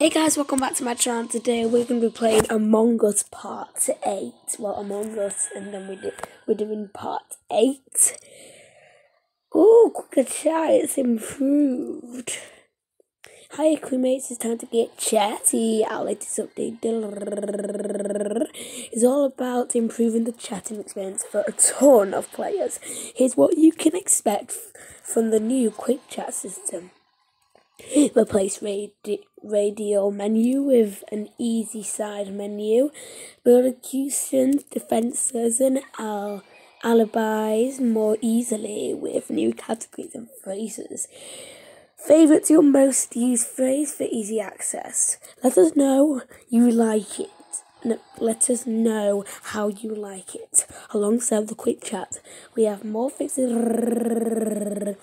Hey guys, welcome back to my channel. Today we're going to be playing Among Us Part 8. Well, Among Us, and then we did, we're doing Part 8. Oh, quicker chat, it's improved. Hi crewmates, it's time to get chatty. Our latest update is all about improving the chatting experience for a ton of players. Here's what you can expect from the new quick chat system. Replace radi- radio menu with an easy side menu. Build accusations, defences, and al- alibis more easily with new categories and phrases. Favourite your most used phrase for easy access. Let us know you like it. Let us know how you like it. Alongside the quick chat, we have more fixes. And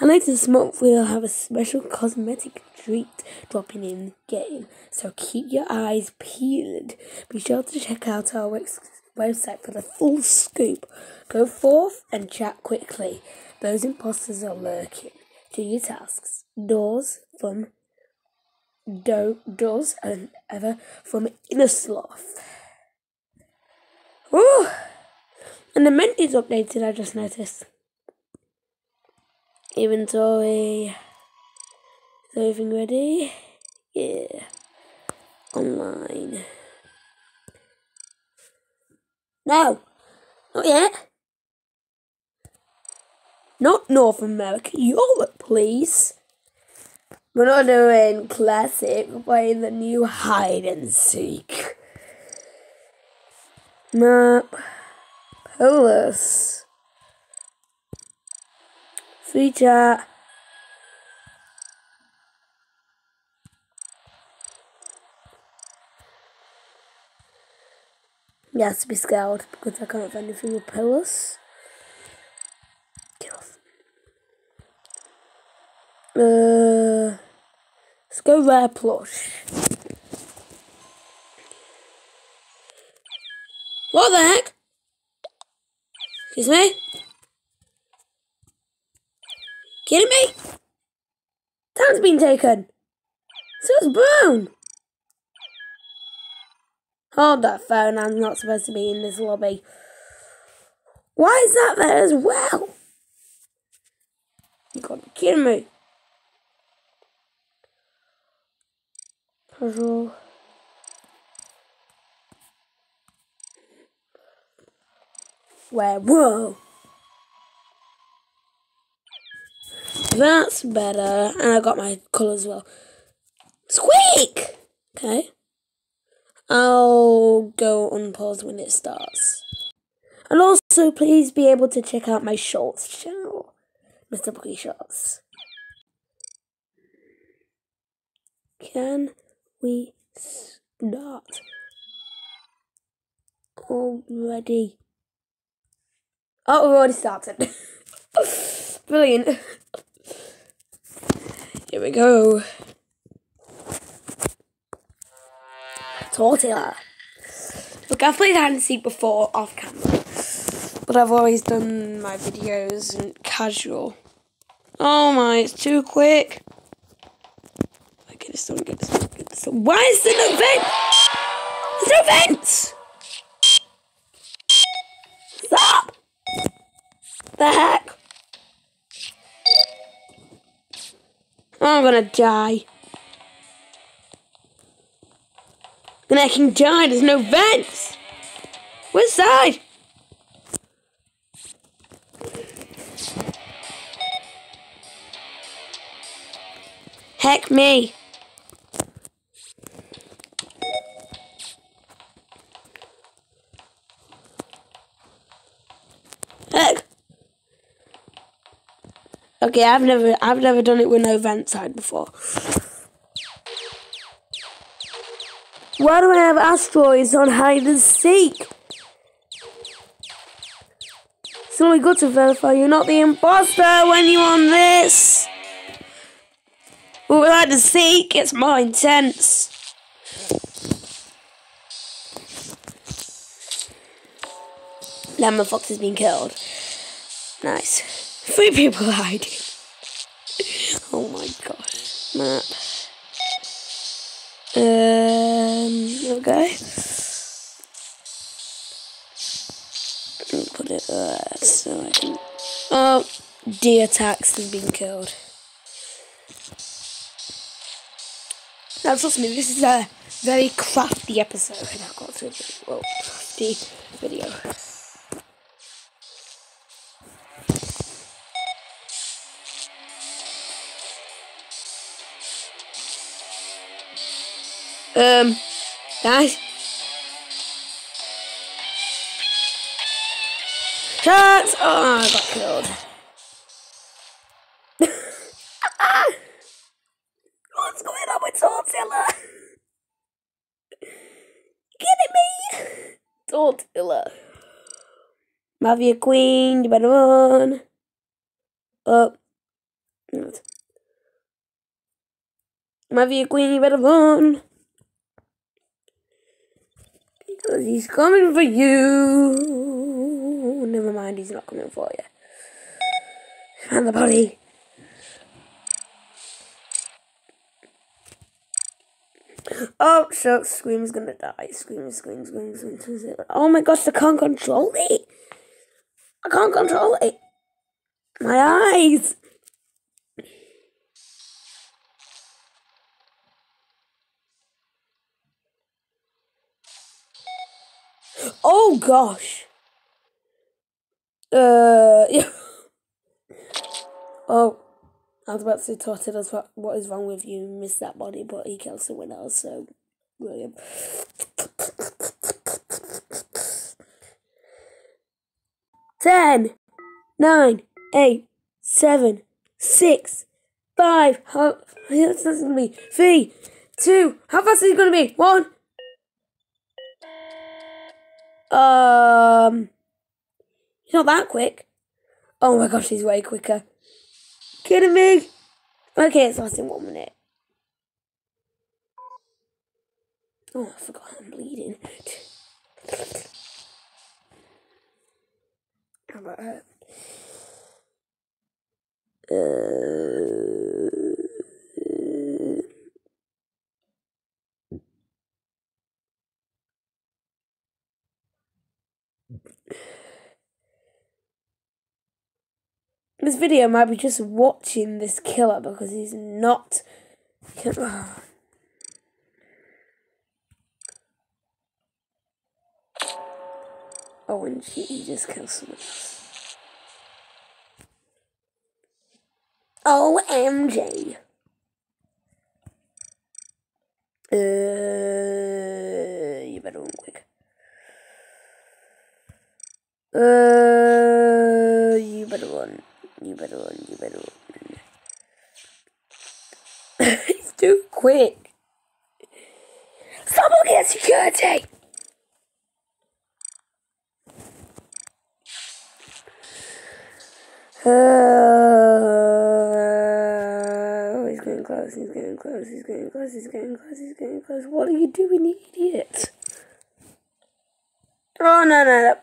later this month, we'll have a special cosmetic treat dropping in the game. So keep your eyes peeled. Be sure to check out our website for the full scoop. Go forth and chat quickly. Those imposters are lurking. Do your tasks. Doors from do, does and ever from Innersloth. Ooh! And the mint is updated, I just noticed. Inventory. Is everything ready? Yeah. Online. No! Not yet! Not North America, Europe, please. We're not doing classic, we're playing the new hide and seek. Map. Polus. Free chat. He has to be scoured because I can't find anything with Polus. Get off. Uh, go rare plush. What the heck? Excuse me? Kidding me? Time's been taken. So it's Brown. Hold that phone, I'm not supposed to be in this lobby. Why is that there as well? You gotta be kidding me. Puzzle. Where? Whoa. That's better. And I got my colour as well. Squeak! Okay. I'll go unpause when it starts. And also, please be able to check out my shorts channel, Mr. Puggy Shorts. Can we start already? Oh, we've already started. Brilliant. Here we go. Tortilla. Look, I've played hide and seek before off camera, but I've always done my videos in casual. Oh my, it's too quick. I get this done, get this done, get this done. Why is there no vent? There's no vents! Stop! The heck? I'm gonna die. Then I can die, there's no vents! Which side? Heck me. Heck. Okay, I've never I've never done it with no vent side before. Why do I have asteroids on hide and seek? It's only good to verify you're not the imposter when you're on this. But with hide and seek, it's more intense. Lemon Fox has been killed. Nice. Three people hiding. Oh my gosh. Map. Um, okay. Put it there so I can. Oh, deer tax has been killed. Now, trust me, this is a very crafty episode. I got to well, crafty video. Um, guys. Shots! Oh, I got killed. What's going on with Tortilla? Kidding me? Tortilla. Mafia Queen, you better run. Up. Mafia Queen, you better run. Because he's coming for you. Never mind, he's not coming for you. Find the body. Oh, so Scream's gonna die. Scream, scream, scream, scream, scream. Oh my gosh, I can't control it. I can't control it. My eyes. Oh gosh. Uh, yeah. oh, I was about to say Tortilla's what, what is wrong with you? Missed that body, but he kills someone else, so William. Ten, nine, eight, seven, six, five. How it gonna be? Three, two. How fast is it gonna be? One. Um, he's not that quick. Oh my gosh, he's way quicker. Kidding me? Okay, it's lasting one minute. Oh, I forgot I'm bleeding. How about her? Uh, this video might be just watching this killer because he's not. Oh, and he just kills someone else. OMG. Uh, you better run quick. Uh, better run. He's too quick. Someone get security. Uh, he's getting close, he's getting close, he's getting close, he's getting close, he's getting close. What are you doing, idiot? Oh, no, no, no.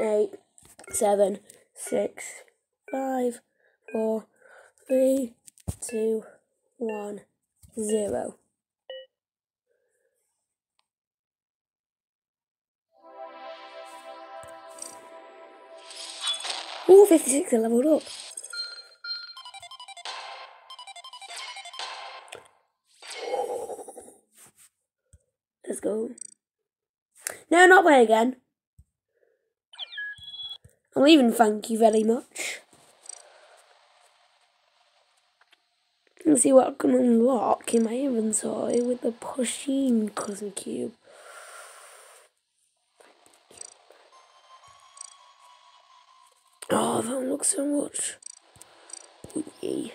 Eight, seven, six, five, four, three, two, one, zero. Ooh, 56, I leveled up. Let's go. No, not play again. I'm leaving, thank you very much. Let's see what I can unlock in my inventory with the Pusheen Cosmicube. Oh, that looks so much. Yay.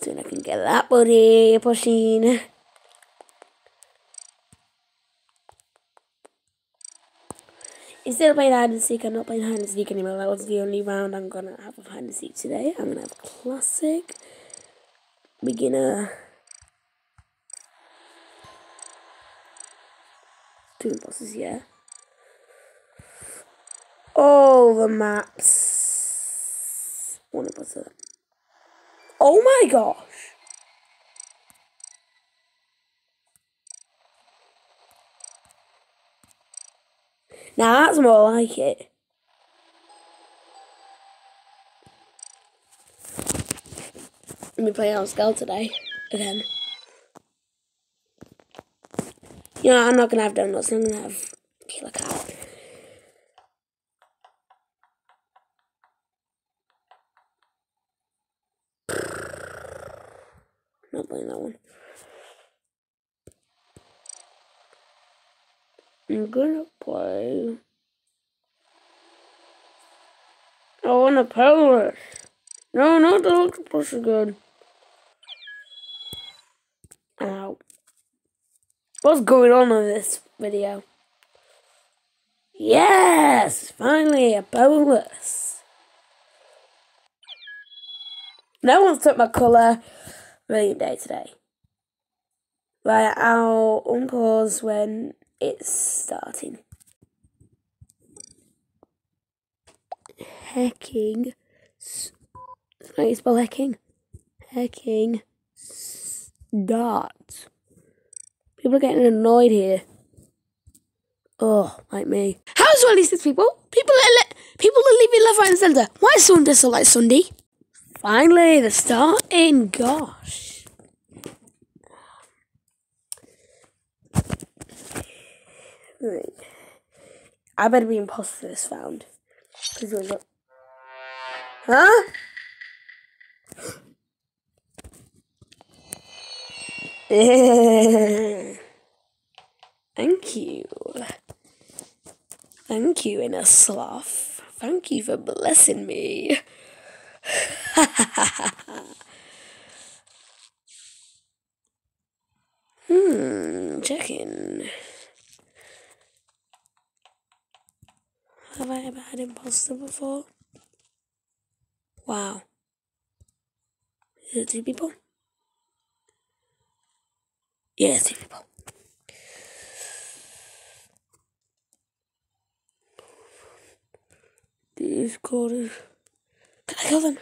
Soon I can get that buddy Pusheen. Instead of playing hide and seek, I'm not playing hide and seek anymore. That was the only round I'm gonna have of hide and seek today. I'm gonna have classic, beginner, two bosses, yeah all the maps. One of us. Oh my gosh. Now that's more like it. Let me play on Skeld today again. You know, I'm not gonna have donuts, I'm gonna have killer cat. Not playing that one. I'm gonna play. I wanna play No, not the octopus again. Ow. What's going on in this video? Yes! Finally, a bonus! No one's took my colour. Brilliant day today. Right, I'll unpause when it's starting. Hacking. How you spell hacking? Hacking. Start. People are getting annoyed here. Oh, like me. How's all these people? People are people are leaving left, right, and centre. Why is Sunday so like Sunday? Finally, the starting. Gosh. Right. I better be imposter this found. Huh? Thank you. Thank you, Innersloth. Thank you for blessing me. hmm, checking. Have I ever had imposter before? Wow. Is it two people? Yes, two people. These quarters. Can I kill them?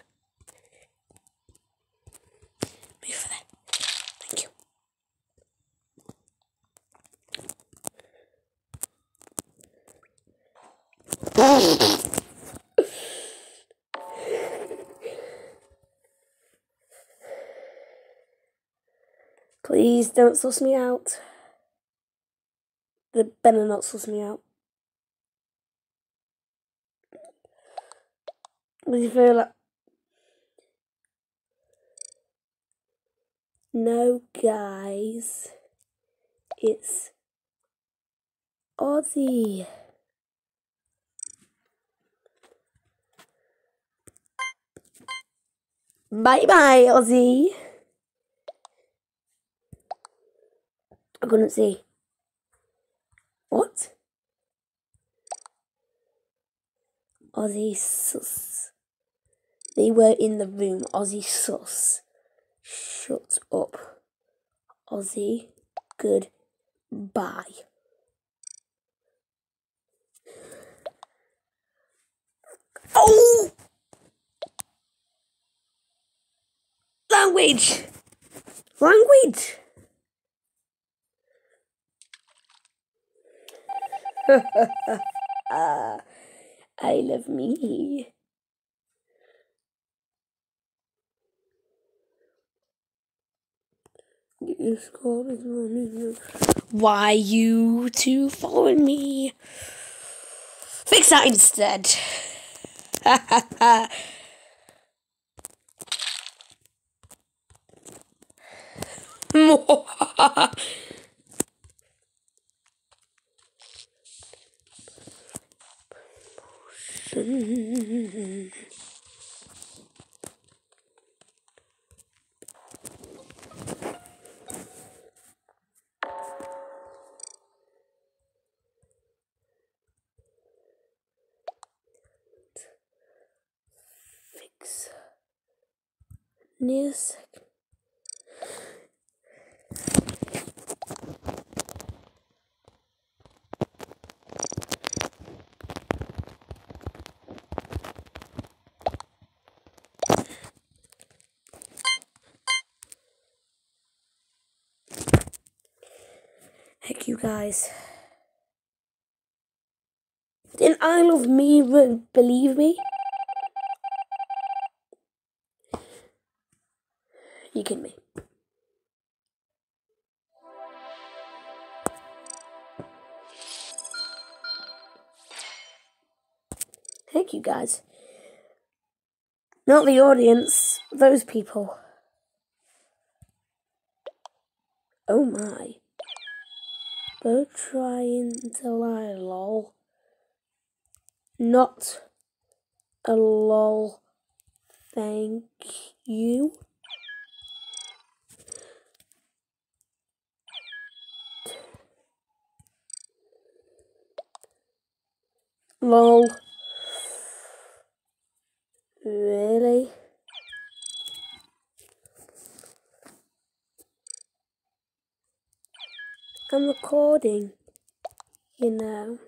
Please don't suss me out. The better not suss me out. Does you feel like No guys. It's Ozzy. Bye bye, I couldn't see. What? Ozzy sus. They were in the room. Aussie sus. Shut up. Aussie. Good. Bye. Oh! Language! Language! I love me. Why you two following me? Fix that instead. Fix. Need you guys. Didn't I love me believe me? You kidding me? Thank you guys. Not the audience, those people. Oh my. Go trying to lie, lol. Not a lol. Thank you. Lol. Really? I'm recording, you know.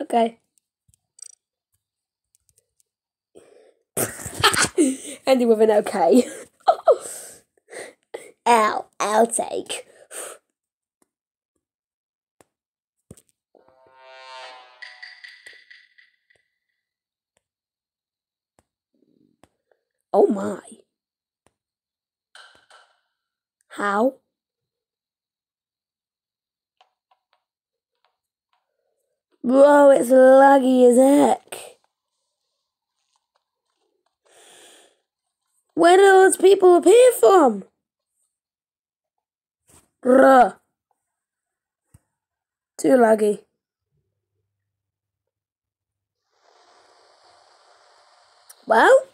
Okay. Ending with an okay. Ow, I'll take. Oh my. How? Bro, it's laggy as heck. Where do those people appear from? Bruh. Too laggy. Well,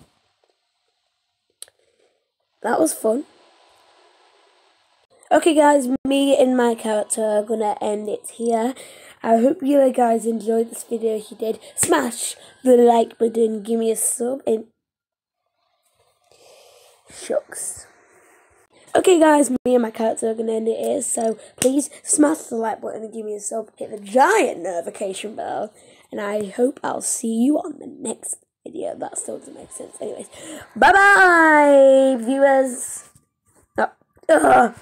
that was fun. Okay, guys, me and my character are gonna end it here. I hope you guys enjoyed this video. If you did, smash the like button, give me a sub, and shucks. Okay, guys, me and my character are gonna end it here. So please smash the like button and give me a sub. Hit the giant notification bell, and I hope I'll see you on the next video. That still doesn't make sense. Anyways, bye bye, viewers. Oh,